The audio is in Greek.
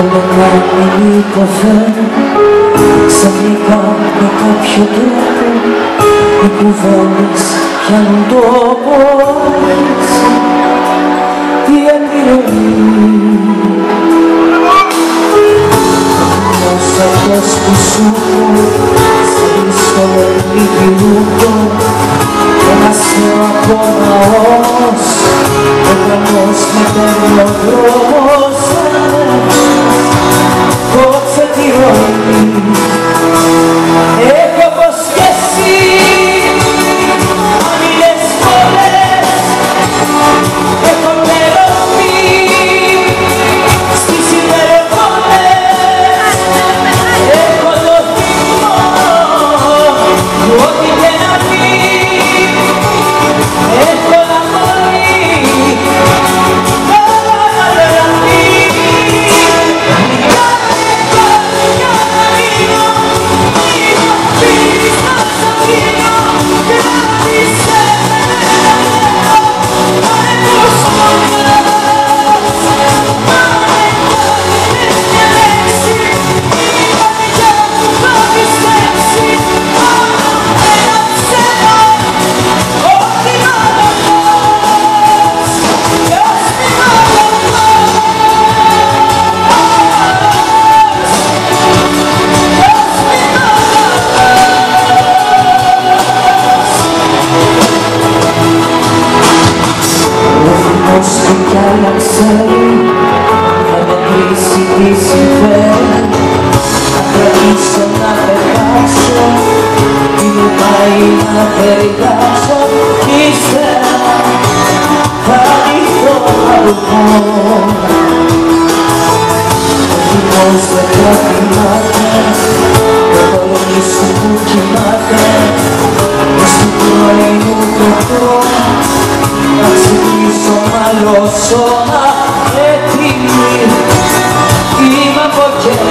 Άλλοι υποφέρουν ξαφνικά με κάποιο τρόπο οι κουβέντες πιάνουν τόπο τι Ως και κι άλλα ξέρει θα μετρήσει τι συμφέρει να κρατήσω να περάσω τι μου πάει να περιγράψω κι ύστερα θα ντυθώ να του πω ο χειμώνας δεν forget